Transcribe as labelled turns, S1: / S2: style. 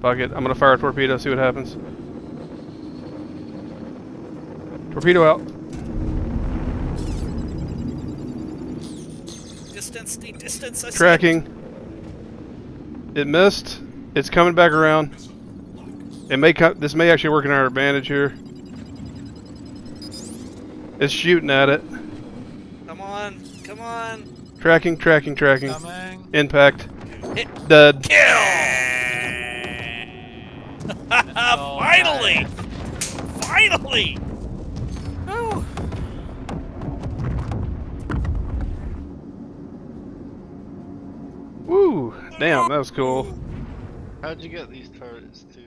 S1: Fuck it. I'm gonna fire a torpedo, see what happens. Torpedo out.
S2: Distance, the distance. I said.
S1: Tracking. It missed. It's coming back around. It may come. This may actually work in our advantage here. It's shooting at it.
S2: Come on, come on.
S1: Tracking, tracking, tracking.
S3: Coming.
S1: Impact.
S2: Hit.
S1: Dead.
S2: Kill!
S3: All
S2: Finally!
S3: right.
S2: Finally! Oh.
S1: Woo! Damn, that was cool.
S4: How'd you get these turrets too?